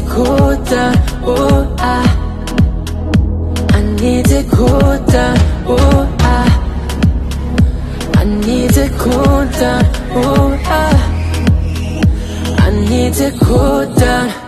to cool down, oh I I need to cool down, oh I I need to cool down, oh I I need to cool down